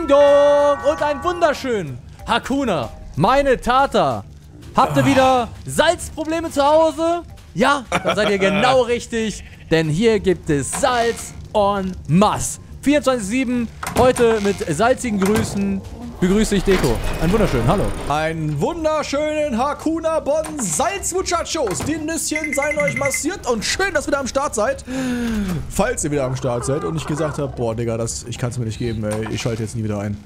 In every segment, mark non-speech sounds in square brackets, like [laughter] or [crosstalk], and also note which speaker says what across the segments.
Speaker 1: Ding Dong und ein wunderschön Hakuna, meine Tata. Habt ihr wieder Salzprobleme zu Hause? Ja, dann seid ihr genau [laughs] richtig, denn hier gibt es Salz en masse. 24-7, heute mit salzigen Grüßen begrüße ich Deko. Ein wunderschön, hallo.
Speaker 2: Einen wunderschönen Hakuna Bon Salz Muchachos. Die Nüsschen seien euch massiert und schön, dass ihr wieder am Start seid. Falls ihr wieder am Start seid und ich gesagt habt, boah, Digga, das, ich kann es mir nicht geben, ey. Ich schalte jetzt nie wieder ein.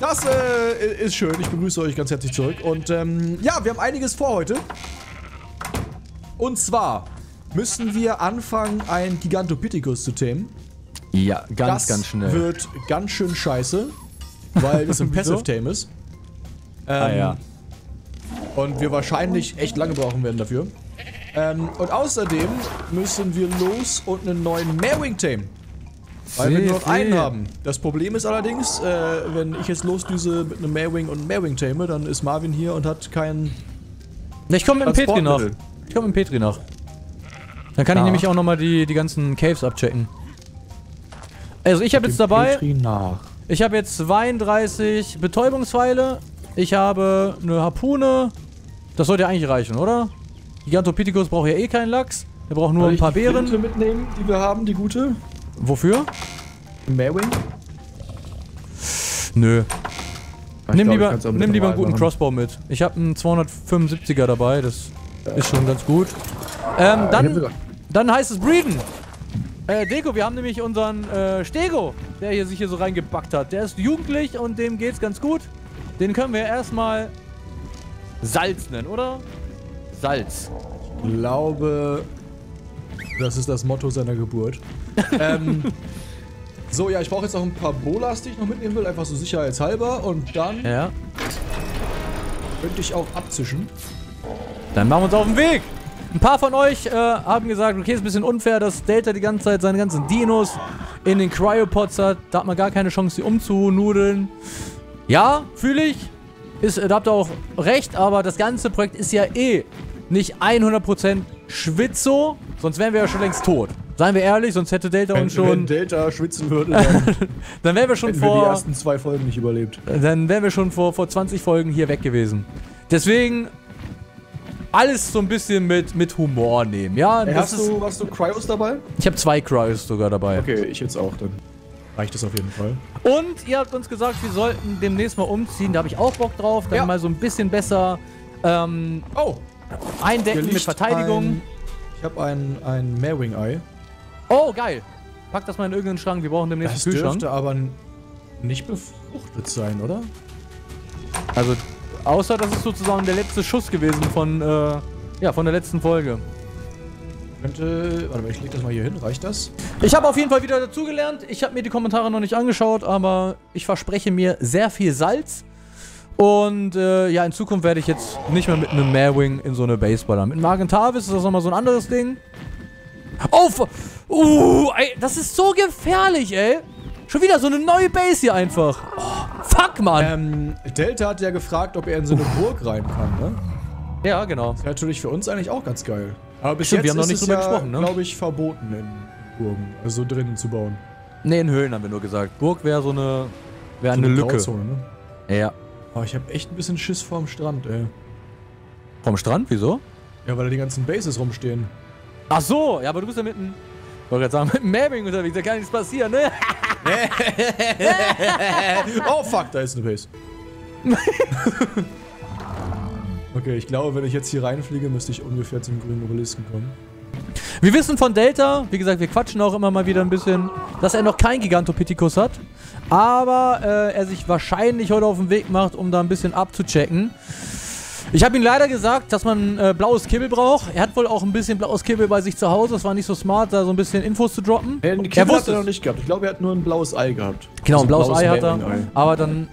Speaker 2: Das äh, ist schön. Ich begrüße euch ganz herzlich zurück. Und ähm, ja, wir haben einiges vor heute. Und zwar müssen wir anfangen, ein Gigantopithecus zu tamen.
Speaker 1: Ja, ganz,
Speaker 2: das
Speaker 1: ganz schnell.
Speaker 2: wird ganz schön scheiße, weil [laughs] es ein? Passive Tame ist.
Speaker 1: ah
Speaker 2: Ähm,
Speaker 1: ja.
Speaker 2: Und wir wahrscheinlich echt lange brauchen werden dafür. Ähm, und außerdem müssen wir los und einen neuen Meerwing tamen. Weil wir
Speaker 1: Seh,
Speaker 2: nur noch einen
Speaker 1: seh.
Speaker 2: haben. Das Problem ist allerdings, äh, wenn ich jetzt losdüse mit einem Meerwing und einem Meerwing tame, dann ist Marvin hier und hat keinen
Speaker 1: Ich komme mit dem Petri nach.
Speaker 2: Transportmittel.
Speaker 1: Ich komme mit dem Petri nach. Dann kann ich
Speaker 2: Ja.
Speaker 1: nämlich auch nochmal die, die ganzen Caves abchecken. Also ich habe jetzt dabei,
Speaker 2: Petri nach.
Speaker 1: Ich habe jetzt 32 Betäubungspfeile. Ich habe eine Harpune. Das sollte ja eigentlich reichen, oder? Gigantopithecus braucht ja eh keinen Lachs. Der braucht nur
Speaker 2: Soll
Speaker 1: ein
Speaker 2: ich
Speaker 1: paar
Speaker 2: die
Speaker 1: Beeren.
Speaker 2: Flinte mitnehmen, die wir haben, die gute?
Speaker 1: Wofür?
Speaker 2: Meerwing?
Speaker 1: Nö.
Speaker 2: Ich
Speaker 1: nimm
Speaker 2: glaub, ich
Speaker 1: lieber, nimm lieber einen guten
Speaker 2: machen.
Speaker 1: Crossbow mit. Ich habe einen 275er dabei, das ist schon ganz gut. Ähm,
Speaker 2: Ich
Speaker 1: dann, dann heißt es Breeden. Äh, Deko, wir haben nämlich unseren äh, Stego, der hier sich hier so reingebackt hat. Der ist jugendlich und dem geht's ganz gut. Den können wir erstmal Salz nennen, oder? Salz.
Speaker 2: glaube, das ist das Motto seiner Geburt. [laughs] ähm, so, ja, ich brauche jetzt noch ein paar Bolas, die ich noch mitnehmen will, einfach so sicherheitshalber. Und dann
Speaker 1: Ja.
Speaker 2: könnte ich auch abzischen.
Speaker 1: Dann machen wir uns auf den Weg. Ein paar von euch äh, haben gesagt, okay, ist ein bisschen unfair, dass Delta die ganze Zeit seine ganzen Dinos in den Cryopods hat. Da hat man gar keine Chance, die umzunudeln. Ja, fühle ich. Ist, da habt ihr auch recht, aber das ganze Projekt ist ja eh nicht 100% Schwitzo, sonst wären wir ja schon längst tot. Seien wir ehrlich, sonst hätte Delta uns
Speaker 2: wenn
Speaker 1: schon.
Speaker 2: Delta schwitzen würde, dann [laughs]
Speaker 1: Dann wären wir schon
Speaker 2: hätten wir die
Speaker 1: vor.
Speaker 2: ersten zwei Folgen nicht überlebt.
Speaker 1: Dann wären wir schon vor, vor 20 Folgen hier weg gewesen. Deswegen alles so ein bisschen mit, mit Humor nehmen, ja?
Speaker 2: Ey,
Speaker 1: Das
Speaker 2: hast, du, hast du Cryos dabei?
Speaker 1: ich habe zwei Cryos sogar dabei.
Speaker 2: Okay, ich jetzt auch, dann reicht das auf jeden Fall.
Speaker 1: Und ihr habt uns gesagt, wir sollten demnächst mal umziehen. Da habe ich auch Bock drauf. Dann
Speaker 2: Ja.
Speaker 1: mal so ein bisschen besser ähm,
Speaker 2: Oh,
Speaker 1: eindecken mit Verteidigung.
Speaker 2: Ein, ich habe ein, ein Meerwing-Ei.
Speaker 1: Oh, geil. Pack das mal in irgendeinen Schrank. Wir brauchen demnächst
Speaker 2: Das
Speaker 1: einen Kühlschrank.
Speaker 2: dürfte aber nicht befruchtet sein, oder?
Speaker 1: Also, außer das ist sozusagen der letzte Schuss gewesen von, äh, ja, von der letzten Folge.
Speaker 2: Könnte. Warte mal, ich leg das mal hier hin. Reicht das?
Speaker 1: Ich habe auf jeden Fall wieder dazugelernt. Ich habe mir die Kommentare noch nicht angeschaut, aber ich verspreche mir sehr viel Salz. Und äh, ja, in Zukunft werde ich jetzt nicht mehr mit einem Meerwing in so eine Base ballern. Mit einem Argentavis ist das nochmal so ein anderes Ding. Oh, fu- uh, ey, das ist so gefährlich, ey. Schon wieder so eine neue Base hier einfach. Oh, fuck, Mann.
Speaker 2: Ähm, Delta hat ja gefragt, ob er in so eine Burg rein kann, ne?
Speaker 1: ja, genau.
Speaker 2: Wäre natürlich für uns eigentlich auch ganz geil. Aber bis
Speaker 1: Stimmt,
Speaker 2: jetzt
Speaker 1: wir haben noch nicht drüber
Speaker 2: ja,
Speaker 1: gesprochen, ne?
Speaker 2: glaube ich, verboten in Burgen. Also so drinnen zu bauen.
Speaker 1: Ne, in Höhlen haben wir nur gesagt. Burg wäre so eine, wäre
Speaker 2: So
Speaker 1: eine Lücke.
Speaker 2: Grauzone, ne?
Speaker 1: Ja.
Speaker 2: Aber ich habe echt ein bisschen Schiss vorm Strand, ey.
Speaker 1: Vom Strand, wieso?
Speaker 2: Ja, weil da die ganzen Bases rumstehen.
Speaker 1: Ach so, ja, aber du bist ja mit einem, ich wollte gerade sagen, mit Mapping unterwegs, da kann nichts passieren, ne? [laughs]
Speaker 2: oh fuck, da ist eine Base. [laughs] okay, ich glaube, wenn ich jetzt hier reinfliege, müsste ich ungefähr zum grünen Obelisken kommen.
Speaker 1: Wir wissen von Delta, wie gesagt, wir quatschen auch immer mal wieder ein bisschen, dass er noch kein Gigantopithecus hat, aber äh, er sich wahrscheinlich heute auf den Weg macht, um da ein bisschen abzuchecken. Ich habe ihm leider gesagt, dass man äh, blaues Kibbel braucht. Er hat wohl auch ein bisschen blaues Kibbel bei sich zu Hause. Das war nicht so smart, da so ein bisschen Infos zu droppen.
Speaker 2: Er,
Speaker 1: er
Speaker 2: wusste
Speaker 1: wusste
Speaker 2: er noch nicht gehabt. Ich glaube, er hat nur ein blaues Ei gehabt.
Speaker 1: Genau, ein
Speaker 2: Also
Speaker 1: blaues Ei hat er. Aber dann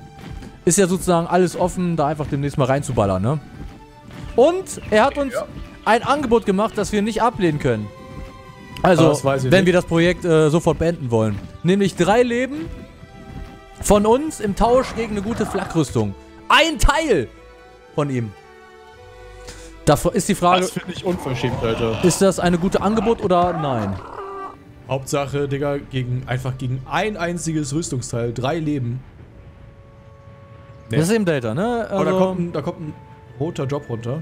Speaker 1: ist ja sozusagen alles offen, da einfach demnächst mal reinzuballern, ne? Und er hat uns
Speaker 2: Ja.
Speaker 1: ein Angebot gemacht, das wir nicht ablehnen können.
Speaker 2: Ah,
Speaker 1: Also,
Speaker 2: ich
Speaker 1: wenn
Speaker 2: nicht.
Speaker 1: wir das Projekt äh, sofort beenden wollen. Nämlich drei Leben von uns im Tausch gegen eine gute Flakrüstung. Ein Teil von ihm. Da ist die Frage,
Speaker 2: Das finde ich unverschämt, Alter.
Speaker 1: ist das eine gute Angebot oder nein?
Speaker 2: Hauptsache, Digga, gegen, einfach gegen ein einziges Rüstungsteil, drei Leben. Nee.
Speaker 1: Das ist eben Delta, ne?
Speaker 2: Oh, da
Speaker 1: Also,
Speaker 2: kommt, ein, da kommt ein roter Job runter.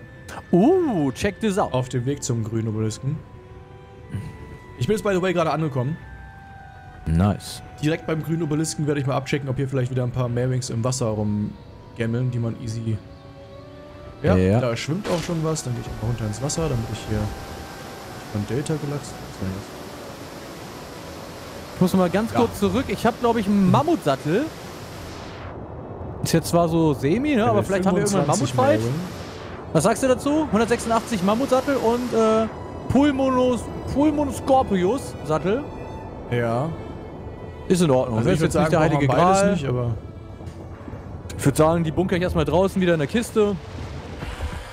Speaker 1: uh, check this out.
Speaker 2: Auf dem Weg zum grünen Obelisken. Ich bin jetzt, by the way, gerade angekommen.
Speaker 1: Nice.
Speaker 2: Direkt beim grünen Obelisken werde ich mal abchecken, ob hier vielleicht wieder ein paar Meerwings im Wasser rumgammeln, die man easy... Ja,
Speaker 1: Ja.
Speaker 2: da schwimmt auch schon was. Dann gehe ich einfach runter ins Wasser, damit ich hier von Delta war das?
Speaker 1: Ich muss mal ganz
Speaker 2: Ja.
Speaker 1: kurz zurück. Ich habe, glaube ich, einen Mammutsattel. Ist jetzt zwar so semi, ne? aber vielleicht haben wir irgendwann einen
Speaker 2: 25
Speaker 1: Mammutfight. Was sagst du dazu? 186 Mammutsattel und äh, Pulmonos, Pulmonoscorpius Sattel.
Speaker 2: Ja.
Speaker 1: Ist in Ordnung.
Speaker 2: Also
Speaker 1: Das
Speaker 2: ich würde
Speaker 1: jetzt
Speaker 2: sagen,
Speaker 1: nicht der heilige Gral.
Speaker 2: nicht, aber...
Speaker 1: Ich würde sagen, die bunker ich erstmal draußen wieder in der Kiste.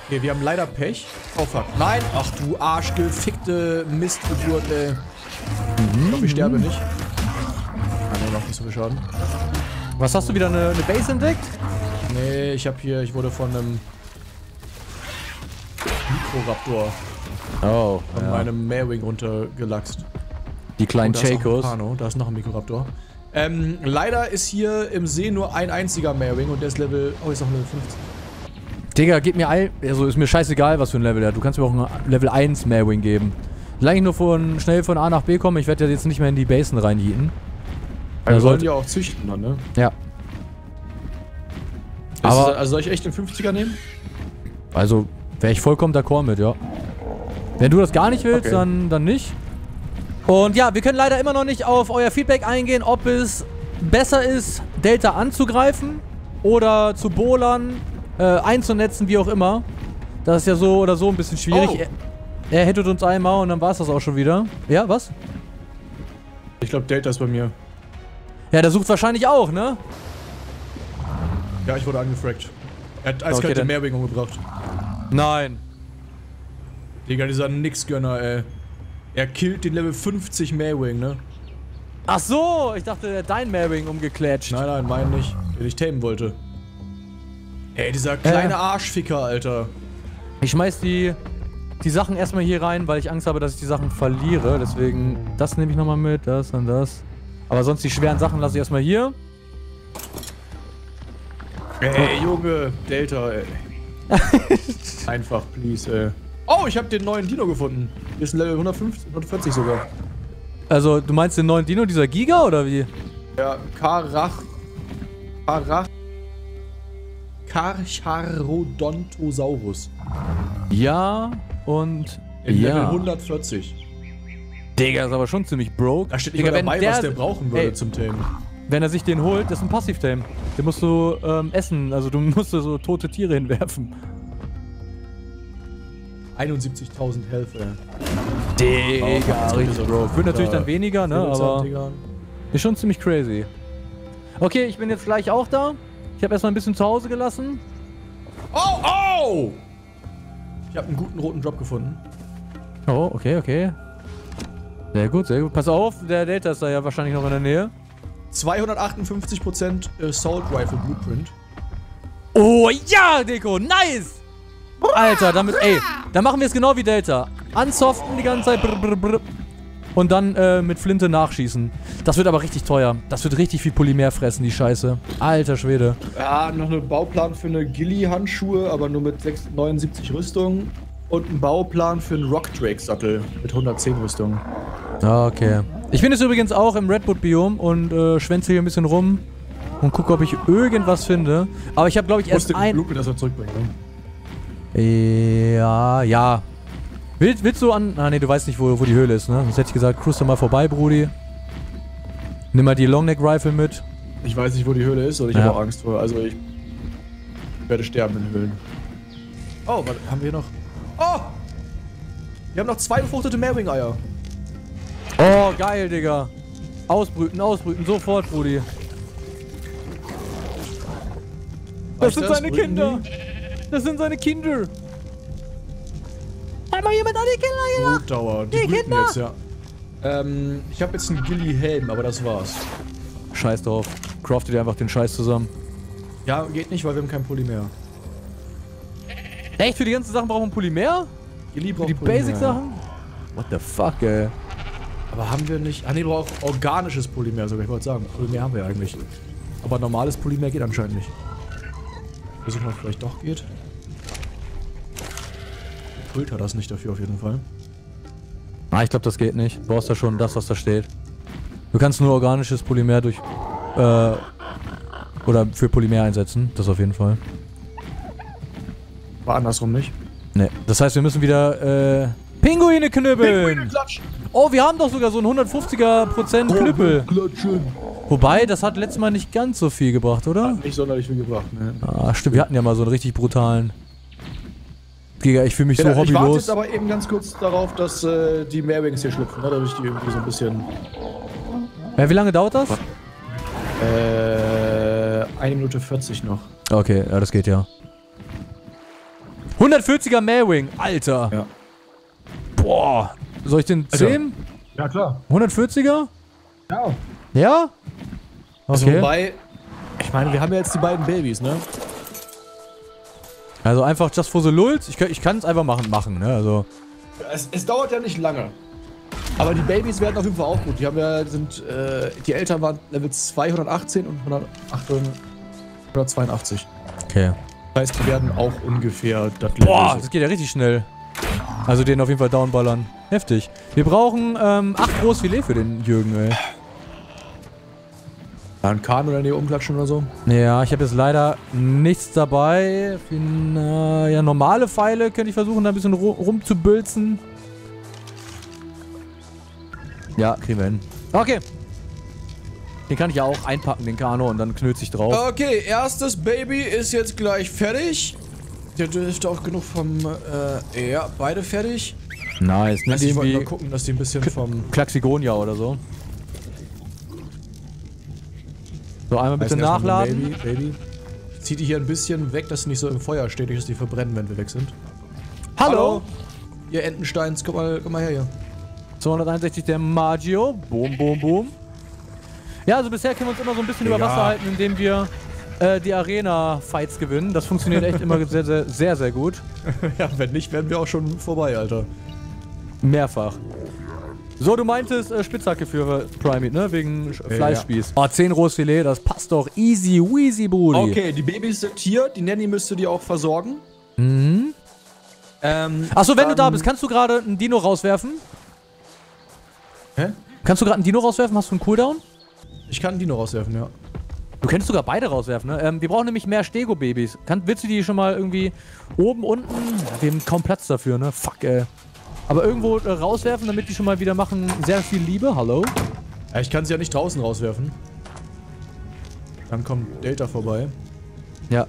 Speaker 2: Okay, wir haben leider Pech. Oh fuck. Nein! Ach du arschgefickte Mistgeburt, ey. Ich hoffe, ich sterbe nicht. Ah, nee, macht nicht so viel Schaden.
Speaker 1: Was hast du wieder eine, eine Base entdeckt?
Speaker 2: Nee, ich habe hier, ich wurde von einem Mikroraptor
Speaker 1: Oh,
Speaker 2: von meinem Meerwing runtergelachst.
Speaker 1: Die kleinen
Speaker 2: ein
Speaker 1: Chacos.
Speaker 2: Da ist noch ein Mikroraptor. Ähm, leider ist hier im See nur ein einziger Meerwing und der ist Level, oh, ist auch Level 50.
Speaker 1: Digga, gib mir all. Also ist mir scheißegal, was für ein Level der hat. Du kannst mir auch ein Level 1 Meerwing geben. Solange ich nur von, schnell von A nach B komme, ich werde ja jetzt nicht mehr in die Basen reinhieten.
Speaker 2: Wir
Speaker 1: Ja,
Speaker 2: sollen
Speaker 1: sollte-
Speaker 2: die auch züchten dann, ne?
Speaker 1: Ja.
Speaker 2: Aber,
Speaker 1: Aber-
Speaker 2: also soll ich echt den 50er nehmen?
Speaker 1: Also wäre ich vollkommen d'accord mit, ja. Wenn du das gar nicht willst,
Speaker 2: Okay.
Speaker 1: dann, dann nicht. Und ja, wir können leider immer noch nicht auf euer Feedback eingehen, ob es besser ist, Delta anzugreifen oder zu bohlern, äh, einzunetzen, wie auch immer. Das ist ja so oder so ein bisschen schwierig.
Speaker 2: Oh.
Speaker 1: Er, er hittet uns einmal und dann war es das auch schon wieder. Ja, was?
Speaker 2: Ich glaube, Delta ist bei mir.
Speaker 1: Ja, der sucht wahrscheinlich auch, ne?
Speaker 2: Ja, ich wurde angefragt. Er hat eiskalte
Speaker 1: Okay, dann-
Speaker 2: Meerwing umgebracht.
Speaker 1: Nein.
Speaker 2: Digga, dieser Nix-Gönner, ey. Er killt den Level 50 Meerwing, ne?
Speaker 1: Ach so, ich dachte, der hat dein Meerwing umgeklatscht.
Speaker 2: Nein, nein, meinen nicht. Den ich tamen wollte. Ey, dieser kleine
Speaker 1: Äh.
Speaker 2: Arschficker, Alter.
Speaker 1: Ich schmeiß die, die Sachen erstmal hier rein, weil ich Angst habe, dass ich die Sachen verliere. Deswegen, das nehme ich nochmal mit, das und das. Aber sonst die schweren Sachen lasse ich erstmal hier.
Speaker 2: Ey, Junge, Delta, ey. [laughs] Einfach, please, ey. Oh, ich habe den neuen Dino gefunden. Hier ist ein Level 150, 140 sogar.
Speaker 1: Also, du meinst den neuen Dino, dieser Giga oder wie?
Speaker 2: Ja, Karach. Karach. Carcharodontosaurus.
Speaker 1: Ja und
Speaker 2: In Level
Speaker 1: ja.
Speaker 2: 140.
Speaker 1: Digga, ist aber schon ziemlich broke.
Speaker 2: Da steht
Speaker 1: Digga,
Speaker 2: mal dabei, was der brauchen würde
Speaker 1: ey,
Speaker 2: zum Tamen.
Speaker 1: Wenn er sich den holt, das ist ein Passiv-Tame. Den musst du ähm, essen, also du [laughs] musst so tote Tiere hinwerfen.
Speaker 2: 71.000 Health, ey.
Speaker 1: Digga,
Speaker 2: Oh,
Speaker 1: richtig broke. Wird natürlich dann weniger, ne, aber
Speaker 2: 25er.
Speaker 1: ist schon ziemlich crazy. Okay, ich bin jetzt gleich auch da. Ich habe erstmal ein bisschen zu Hause gelassen.
Speaker 2: Oh, oh! Ich habe einen guten roten Drop gefunden.
Speaker 1: Oh, okay, okay. Sehr gut, sehr gut. Pass auf, der Delta ist da ja wahrscheinlich noch in der Nähe.
Speaker 2: 258% Assault Rifle Blueprint.
Speaker 1: Oh ja, Deko, nice! Alter, damit, ey, dann machen wir es genau wie Delta. Ansoften die ganze Zeit. Brr, brr, brr. Und dann äh, mit Flinte nachschießen. Das wird aber richtig teuer. Das wird richtig viel Polymer fressen, die Scheiße. Alter Schwede.
Speaker 2: Ja, noch einen Bauplan für eine Gilly-Handschuhe, aber nur mit 6, 79 Rüstung. Und einen Bauplan für einen Rock Drake-Sattel mit 110 Rüstung.
Speaker 1: Okay. Ich bin jetzt übrigens auch im Redwood-Biom und äh, schwänze hier ein bisschen rum und gucke, ob ich irgendwas finde. Aber ich habe, glaube ich,
Speaker 2: Ich
Speaker 1: erst
Speaker 2: den
Speaker 1: ein...
Speaker 2: Blueprint erstmal zurückbringen. Ne?
Speaker 1: Ja, ja. Willst, willst du an... Ah, nee, du weißt nicht, wo, wo die Höhle ist, ne? Sonst hätte ich gesagt, cruise doch mal vorbei, Brudi. Nimm mal die Longneck-Rifle mit.
Speaker 2: Ich weiß nicht, wo die Höhle ist und ich
Speaker 1: Ja.
Speaker 2: habe auch Angst vor. Also ich werde sterben in Höhlen. Oh, was haben wir noch? Oh! Wir haben noch zwei befruchtete Meerwing-Eier.
Speaker 1: Oh, geil, Digga. Ausbrüten, ausbrüten, sofort, Brudi. Das sind seine Kinder. Das sind seine Kinder. Mal jemand an die Kinder gedacht?
Speaker 2: Brutdauer. Die,
Speaker 1: Die Kinder.
Speaker 2: jetzt, ja. Ähm, ich habe jetzt einen Gilly-Helm, aber das war's.
Speaker 1: Scheiß drauf. Craftet ihr einfach den Scheiß zusammen.
Speaker 2: Ja, geht nicht, weil wir haben kein Polymer.
Speaker 1: Echt? Für die ganzen Sachen brauchen wir Polymer?
Speaker 2: Gilly
Speaker 1: Für
Speaker 2: braucht
Speaker 1: die
Speaker 2: Polymer.
Speaker 1: Basic-Sachen? What the fuck, ey.
Speaker 2: Aber haben wir nicht... Ah ne, braucht organisches Polymer sogar. Ich wollte sagen, Polymer haben wir eigentlich. Aber normales Polymer geht anscheinend nicht. Versuchen, ob vielleicht doch geht. Pult hat das nicht dafür auf jeden Fall.
Speaker 1: Ah, ich glaube, das geht nicht. Du brauchst da schon das, was da steht. Du kannst nur organisches Polymer durch... Äh, oder für Polymer einsetzen. Das auf jeden Fall.
Speaker 2: War andersrum nicht.
Speaker 1: Ne. Das heißt, wir müssen wieder, äh, Pinguine knüppeln. Oh, wir haben doch sogar so einen 150er Prozent Knüppel.
Speaker 2: Klatschen.
Speaker 1: Wobei, das hat letztes Mal nicht ganz so viel gebracht, oder?
Speaker 2: Nicht sonderlich viel gebracht, ne?
Speaker 1: Ah, stimmt. Wir hatten ja mal so einen richtig brutalen... Giga, ich fühle mich so
Speaker 2: Ja, ich warte
Speaker 1: hobbylos.
Speaker 2: jetzt aber eben ganz kurz darauf, dass äh, die Meerwings hier schlüpfen, ne? damit ich die irgendwie so ein bisschen...
Speaker 1: Ja, wie lange dauert das?
Speaker 2: Äh, eine Minute 40 noch.
Speaker 1: Okay, ja, das geht ja. 140er Mailwing, Alter.
Speaker 2: Ja.
Speaker 1: Boah. Soll ich den
Speaker 2: Also-
Speaker 1: 10?
Speaker 2: Ja, klar.
Speaker 1: 140er?
Speaker 2: Ja.
Speaker 1: Ja?
Speaker 2: Also
Speaker 1: Okay.
Speaker 2: wobei, ich meine, wir haben ja jetzt die beiden Babys, ne?
Speaker 1: Also einfach just for the lulz. Ich, kann- ich kann es einfach machen, machen, ne? Also.
Speaker 2: Es, es dauert ja nicht lange. Aber die Babys werden auf jeden Fall auch gut. Die haben ja, sind, äh, die Eltern waren Level 218 und 182.
Speaker 1: Okay.
Speaker 2: Das heißt, die werden auch ungefähr das
Speaker 1: Boah,
Speaker 2: so.
Speaker 1: das geht ja richtig schnell. Also den auf jeden Fall downballern. Heftig. Wir brauchen ähm, 8 Großfilet für den Jürgen, ey.
Speaker 2: Ein Kahn oder Nähe umklatschen oder so.
Speaker 1: Ja, ich habe jetzt leider nichts dabei. Für, äh, ja, normale Pfeile könnte ich versuchen, da ein bisschen ru rumzubülzen. Ja, kriegen wir hin. Okay. Den kann ich ja auch einpacken, den Kano, und dann knüllt sich drauf.
Speaker 2: Okay, erstes Baby ist jetzt gleich fertig. Der dürfte auch genug vom, äh, ja, beide fertig.
Speaker 1: Nice.
Speaker 2: Also ich wollte mal gucken, dass die ein bisschen vom...
Speaker 1: Klaxigonia oder so. So, einmal bitte nachladen.
Speaker 2: Baby, Baby. Zieh die hier ein bisschen weg, dass sie nicht so im Feuer steht, nicht, dass die verbrennen, wenn wir weg sind.
Speaker 1: Hallo!
Speaker 2: Ihr Entensteins, komm mal, komm mal her hier.
Speaker 1: 261 der Maggio. Boom, boom, boom. Ja, also bisher können wir uns immer so ein bisschen über
Speaker 2: Ja.
Speaker 1: Wasser halten, indem wir äh, die Arena-Fights gewinnen. Das funktioniert echt immer sehr, sehr, sehr, sehr gut. [laughs]
Speaker 2: ja, wenn nicht, wären wir auch schon vorbei, Alter.
Speaker 1: Mehrfach. So, du meintest äh, Spitzhacke für Primate, ne? Wegen Sch-
Speaker 2: Ja,
Speaker 1: Fleischspieß. Oh, 10 Rohsfilet, das passt doch. Easy, weasy, Brudi.
Speaker 2: Okay, die Babys sind hier. Die Nanny müsste die auch versorgen.
Speaker 1: Mhm.
Speaker 2: Ähm,
Speaker 1: Achso, wenn du da bist, kannst du gerade einen Dino rauswerfen?
Speaker 2: Hä?
Speaker 1: Kannst du gerade einen Dino rauswerfen? Hast du einen Cooldown?
Speaker 2: Ich kann die noch rauswerfen, ja.
Speaker 1: Du könntest sogar beide rauswerfen, ne? Ähm, wir brauchen nämlich mehr Stego-Babys. Willst du die schon mal irgendwie oben, unten? Ja, wir haben kaum Platz dafür, ne? Fuck, ey. Aber irgendwo äh, rauswerfen, damit die schon mal wieder machen sehr viel Liebe. Hallo?
Speaker 2: ja. Ich kann sie ja nicht draußen rauswerfen. Dann kommt Delta vorbei.
Speaker 1: Ja.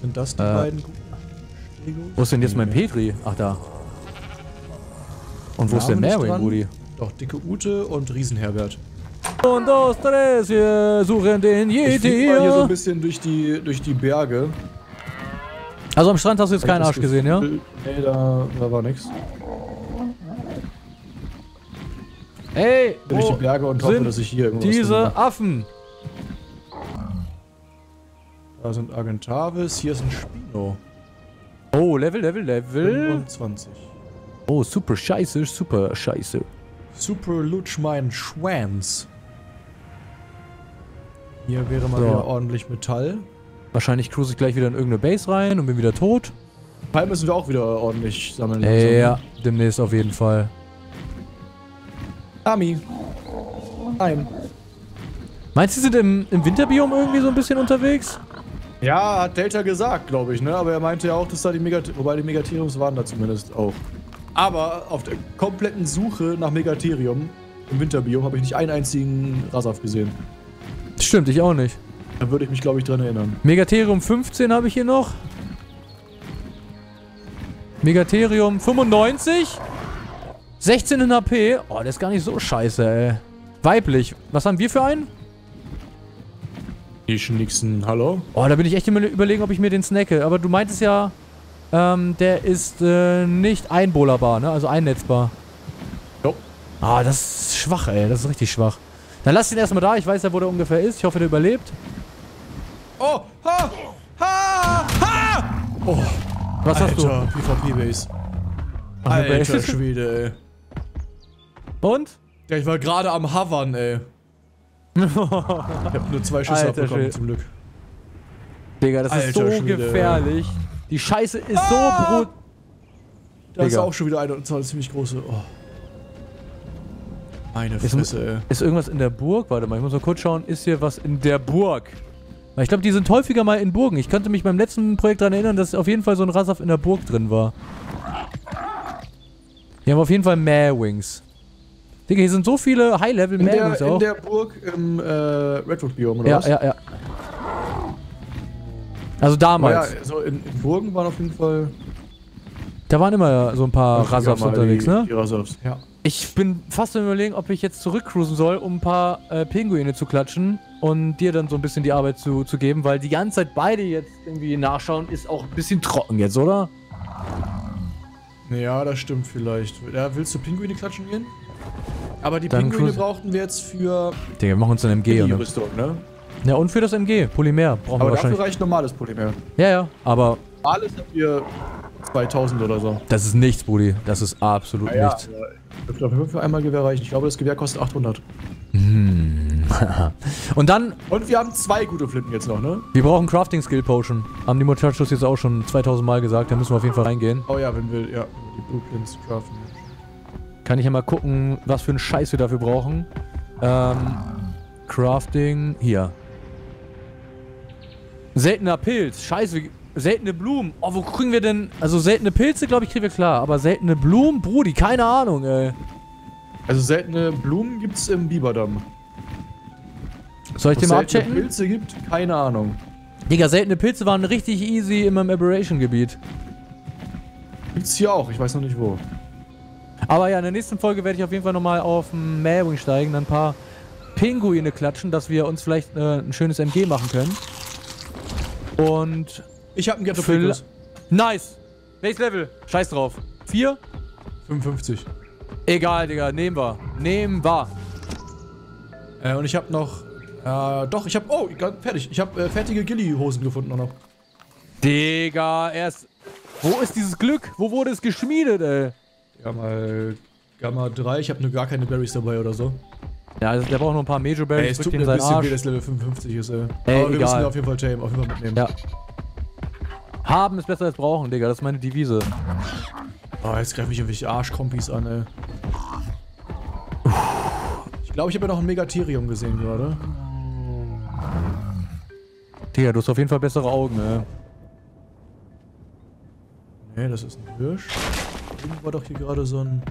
Speaker 2: Sind das die
Speaker 1: Äh.
Speaker 2: beiden guten?
Speaker 1: Wo ist denn jetzt mein Petri? Ach, da. Und wo ist denn
Speaker 2: dran.
Speaker 1: Brudi?
Speaker 2: Doch, dicke Ute und Riesenherbert.
Speaker 1: Und dos, tres, wir suchen den
Speaker 2: Ich
Speaker 1: Yeti
Speaker 2: flieg mal hier so ein bisschen durch die, durch die Berge.
Speaker 1: Also am Strand hast du jetzt keinen Arsch gesehen, ja?
Speaker 2: Nee, da, da war nix.
Speaker 1: Ey,
Speaker 2: Bin
Speaker 1: wo
Speaker 2: die Berge und hoffe, dass ich hier irgendwas
Speaker 1: diese. Affen?
Speaker 2: Da sind Argentavis, hier ist ein Spino.
Speaker 1: Oh, Level, Level, Level.
Speaker 2: 25.
Speaker 1: Oh, super scheiße, super scheiße.
Speaker 2: Super Lutschmein Schwanz. Hier wäre mal
Speaker 1: So.
Speaker 2: wieder ordentlich Metall.
Speaker 1: Wahrscheinlich cruise ich gleich wieder in irgendeine Base rein und bin wieder tot.
Speaker 2: Metall müssen wir auch wieder ordentlich sammeln.
Speaker 1: Ja, demnächst auf jeden Fall.
Speaker 2: Ami. Nein.
Speaker 1: Meinst du, sie sind im, im Winterbiom irgendwie so ein bisschen unterwegs?
Speaker 2: Ja, hat Delta gesagt, glaube ich, ne? Aber er meinte ja auch, dass da die Megat wobei die Megatheriums waren da zumindest auch. Aber auf der kompletten Suche nach Megatherium im Winterbiom habe ich nicht einen einzigen Rasaf gesehen.
Speaker 1: Stimmt, ich auch nicht.
Speaker 2: Da würde ich mich, glaube ich, dran erinnern.
Speaker 1: Megatherium 15 habe ich hier noch. Megatherium 95. 16 in HP. Oh, der ist gar nicht so scheiße, ey. Weiblich. Was haben wir für einen?
Speaker 2: Die Schnicksen, hallo?
Speaker 1: Oh, da bin ich echt immer überlegen, ob ich mir den snacke. Aber du meintest ja, ähm, der ist äh, nicht einbohlerbar, ne? Also einnetzbar.
Speaker 2: Jo.
Speaker 1: Ah, das ist schwach, ey. Das ist richtig schwach. Dann lass ihn erstmal da. Ich weiß ja, wo der ungefähr ist. Ich hoffe, der überlebt.
Speaker 2: Oh! Ha! Ha! Ha! Oh,
Speaker 1: Was hast du?
Speaker 2: Alter, PvP-Base. Alter Schwede, ey.
Speaker 1: Und?
Speaker 2: Ja, ich war gerade am Hovern, ey. Ich hab nur zwei Schüsse
Speaker 1: Alter
Speaker 2: abbekommen,
Speaker 1: Schwede.
Speaker 2: zum Glück.
Speaker 1: Digga, das ist
Speaker 2: Alter
Speaker 1: so
Speaker 2: Schwede.
Speaker 1: gefährlich. Die Scheiße ist
Speaker 2: Ah!
Speaker 1: so brut...
Speaker 2: Da ist
Speaker 1: Digga.
Speaker 2: auch schon wieder eine, und zwar eine ziemlich große. Oh. Meine
Speaker 1: Ist-
Speaker 2: Fresse, ey.
Speaker 1: Ist irgendwas in der Burg? Warte mal, ich muss mal kurz schauen. Ist hier was in der Burg? Weil Ich glaube, die sind häufiger mal in Burgen. Ich könnte mich beim letzten Projekt daran erinnern, dass auf jeden Fall so ein Rassaf in der Burg drin war. Hier haben wir auf jeden Fall Mad-Wings. Digga, hier sind so viele High-Level
Speaker 2: In der,
Speaker 1: Mad-Wings
Speaker 2: in
Speaker 1: auch.
Speaker 2: der Burg im äh, Redwood-Biom, oder
Speaker 1: ja,
Speaker 2: was?
Speaker 1: ja, ja. Also
Speaker 2: Aber
Speaker 1: damals.
Speaker 2: ja, so in, in Burgen waren auf jeden Fall
Speaker 1: Da waren immer so ein paar Rassafs unterwegs,
Speaker 2: die,
Speaker 1: ne?
Speaker 2: Die Rassafs. Ja.
Speaker 1: Ich bin fast am überlegen, ob ich jetzt zurückcruisen soll, um ein paar äh, Pinguine zu klatschen und dir dann so ein bisschen die Arbeit zu, zu geben, weil die ganze Zeit beide jetzt irgendwie nachschauen, ist auch ein bisschen trocken jetzt, oder?
Speaker 2: Ja, das stimmt vielleicht. Ja, willst du Pinguine klatschen gehen? Aber die
Speaker 1: Dann
Speaker 2: Pinguine brauchten wir jetzt für
Speaker 1: Digga, wir machen uns ein MG, oder?
Speaker 2: Rüstung, ne?
Speaker 1: Ja, und für das MG, Polymer, brauchen
Speaker 2: Aber
Speaker 1: wir
Speaker 2: dafür
Speaker 1: wahrscheinlich.
Speaker 2: reicht normales Polymer.
Speaker 1: Ja, ja, aber
Speaker 2: Alles haben wir 2000 oder so.
Speaker 1: das ist nichts, Brudi. Das ist absolut
Speaker 2: Ja,
Speaker 1: nichts.
Speaker 2: ja. Für einmal Gewehr reichen. Ich glaube, das Gewehr kostet 800. [laughs]
Speaker 1: Und dann,
Speaker 2: Und wir haben zwei gute Flinten jetzt noch, ne?
Speaker 1: wir brauchen Crafting Skill Potion. Haben die Muchachos jetzt auch schon 2000 Mal gesagt, da müssen wir auf jeden Fall reingehen.
Speaker 2: Oh ja, wenn wir, ja, die Blueprints craften.
Speaker 1: Kann ich ja mal gucken, was für einen Scheiß wir dafür brauchen. Ähm, Crafting, hier. Seltener Pilz, scheiße, seltene Blumen. Oh, wo kriegen wir denn, also seltene Pilze, glaube ich, kriegen wir klar, aber seltene Blumen, Brudi, keine Ahnung, ey.
Speaker 2: Also seltene Blumen gibt's im Biberdamm.
Speaker 1: Soll ich
Speaker 2: Ob
Speaker 1: den mal
Speaker 2: es seltene
Speaker 1: abchecken?
Speaker 2: Pilze gibt, keine Ahnung.
Speaker 1: Digga, seltene Pilze waren richtig easy in meinem Aberration-Gebiet.
Speaker 2: Gibt's hier auch, ich weiß noch nicht wo.
Speaker 1: Aber ja, in der nächsten Folge werde ich auf jeden Fall nochmal auf den Meerwing steigen, dann ein paar Pinguine klatschen, dass wir uns vielleicht äh, ein schönes MG machen können. Und
Speaker 2: Ich habe einen Ghetto
Speaker 1: Füll-. Nice. Welches Level? Scheiß drauf. Vier?
Speaker 2: 55.
Speaker 1: Egal, Digga. Nehmen wir. Nehmen wir.
Speaker 2: Äh, und ich habe noch, äh, doch, ich habe, oh, fertig. Ich habe äh, fertige Gilly-Hosen gefunden auch noch.
Speaker 1: Digga, erst. Wo ist dieses Glück? Wo wurde es geschmiedet, ey?
Speaker 2: Ja, mal Gamma 3. Ich habe nur gar keine Berries dabei oder so.
Speaker 1: Ja, also der braucht noch ein paar Major
Speaker 2: Ey,
Speaker 1: Berries.
Speaker 2: es
Speaker 1: drückt
Speaker 2: tut mir ein bisschen weh, dass Level 55 ist, ey.
Speaker 1: Ey,
Speaker 2: Aber wir müssen
Speaker 1: egal.
Speaker 2: auf jeden Fall tamen, auf jeden Fall mitnehmen.
Speaker 1: Ja. Haben ist besser als brauchen, Digga. Das ist meine Devise.
Speaker 2: Oh, jetzt greife ich irgendwelche Arschkompis an, ey. Ich glaube, ich habe ja noch ein Megatherium gesehen gerade.
Speaker 1: Digga, du hast auf jeden Fall bessere Augen, ey.
Speaker 2: Nee, das ist ein Hirsch. Irgendwo war doch hier gerade so ein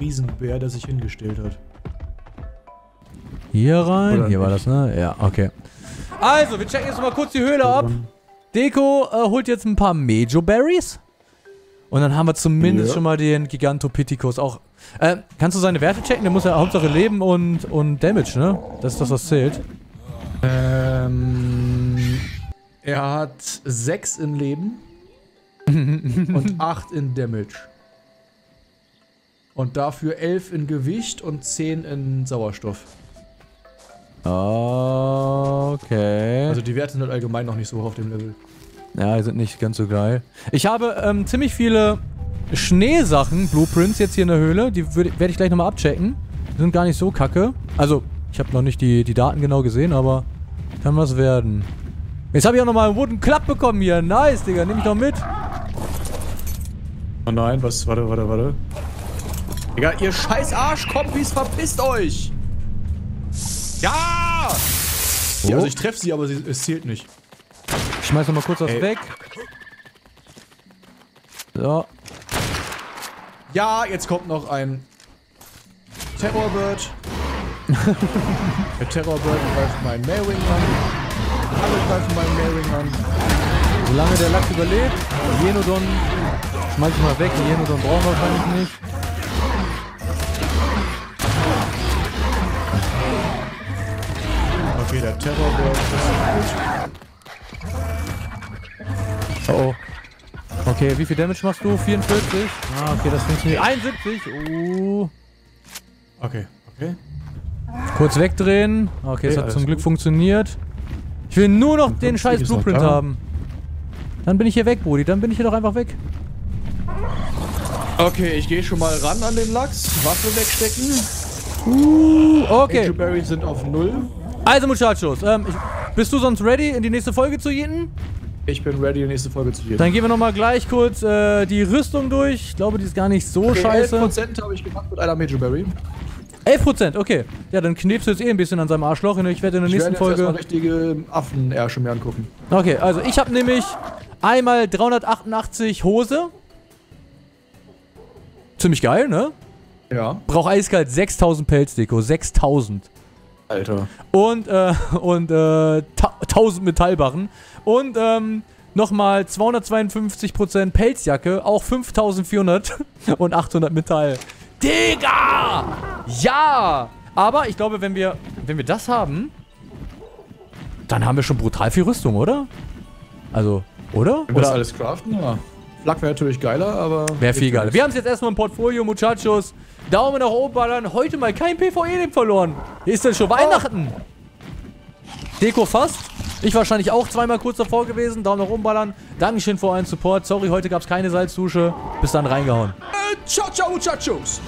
Speaker 2: Riesenbär, der sich hingestellt hat.
Speaker 1: Hier rein.
Speaker 2: Oder
Speaker 1: Hier war
Speaker 2: nicht?
Speaker 1: das, ne? Ja, okay. Also, wir checken jetzt mal kurz die Höhle ab. Deko äh, holt jetzt ein paar Major Berries. Und dann haben wir zumindest
Speaker 2: Ja.
Speaker 1: schon mal den Gigantopithecus auch. Äh, kannst du seine Werte checken? Der muss ja Hauptsache Leben und, und Damage, ne? Das ist das, was zählt.
Speaker 2: Ähm, er hat 6 in Leben [laughs] und 8 in Damage. Und dafür 11 in Gewicht und 10 in Sauerstoff.
Speaker 1: Okay.
Speaker 2: Also die Werte sind halt allgemein noch nicht so hoch auf dem Level.
Speaker 1: ja, die sind nicht ganz so geil. Ich habe ähm, ziemlich viele Schneesachen, Blueprints jetzt hier in der Höhle. Die werde ich gleich nochmal abchecken. Die sind gar nicht so kacke. Also, ich habe noch nicht die, die Daten genau gesehen, aber kann was werden. Jetzt habe ich auch nochmal einen Wooden Club bekommen hier. Nice, Digga. Nehme ich noch mit.
Speaker 2: Oh nein, was? Warte, warte, warte. Digga, ihr scheiß Arschkompis, verpisst euch! Ja! Ja, also ich treffe sie, aber sie, es zählt nicht.
Speaker 1: Ich schmeiß noch mal kurz was
Speaker 2: Ey.
Speaker 1: weg. So.
Speaker 2: Ja, jetzt kommt noch ein Terrorbird. [laughs] Der Terrorbird greift meinen Mailwing an. Alle greifen meinen Mailwing an.
Speaker 1: Solange der Lachs überlebt. Jenodon schmeiß ich mal weg. Jenodon brauchen wir wahrscheinlich nicht.
Speaker 2: Okay, der Terrorbird ist
Speaker 1: Oh oh. Okay, wie viel Damage machst du? 44? Ah, okay, das funktioniert. 71! Uh.
Speaker 2: Okay, okay.
Speaker 1: Kurz wegdrehen. Okay, das
Speaker 2: Okay,
Speaker 1: hat zum Glück
Speaker 2: gut.
Speaker 1: funktioniert. Ich will nur noch den
Speaker 2: 50
Speaker 1: scheiß Blueprint haben. Dann bin ich hier weg, Brudi. Dann bin ich hier doch einfach weg.
Speaker 2: Okay, ich gehe schon mal ran an den Lachs. Waffe wegstecken.
Speaker 1: Uh, okay.
Speaker 2: Angel Berries sind auf null.
Speaker 1: Also, Muchachos, ähm, ich, Bist du sonst ready, in die nächste Folge zu jeden?
Speaker 2: Ich bin ready, die nächste Folge zu gehen.
Speaker 1: Dann gehen wir nochmal gleich kurz äh, die Rüstung durch. Ich glaube, die ist gar nicht so scheiße.
Speaker 2: 11% habe ich gemacht mit einer Major Berry.
Speaker 1: 11%, okay. Ja, dann knebst du jetzt eh ein bisschen an seinem Arschloch. Ich werde in der
Speaker 2: Ich
Speaker 1: nächsten
Speaker 2: werde jetzt
Speaker 1: Folge...
Speaker 2: richtige Affenärsche mir angucken.
Speaker 1: Okay, also ich habe nämlich einmal 388 Hose. Ziemlich geil, ne?
Speaker 2: Ja.
Speaker 1: Brauch eiskalt 6000 Pelzdeko. 6000.
Speaker 2: Alter.
Speaker 1: Und, äh, und, äh, ta 1000 Metallbarren. Und, ähm, nochmal 252% Pelzjacke. Auch 5400 [laughs] und 800 Metall. Digga! Ja! Aber ich glaube, wenn wir, wenn wir das haben, dann haben wir schon brutal viel Rüstung, oder? Also, oder?
Speaker 2: Wenn wir das
Speaker 1: Oder
Speaker 2: alles craften, ja. Flak wäre natürlich geiler, aber...
Speaker 1: wäre viel geiler. Wir haben es jetzt erstmal im Portfolio, Muchachos. Daumen nach oben ballern. Heute mal kein PvE verloren. Ist denn schon Weihnachten? Deko fast. Ich wahrscheinlich auch zweimal kurz davor gewesen. Daumen nach oben ballern. Dankeschön für euren Support. Sorry, heute gab es keine Salzdusche. Bis dann reingehauen.
Speaker 2: Äh, ciao, ciao, Muchachos.